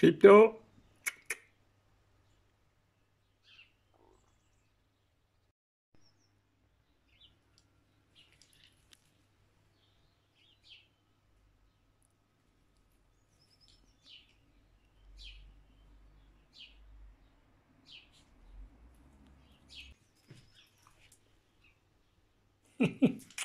Crypto. Então,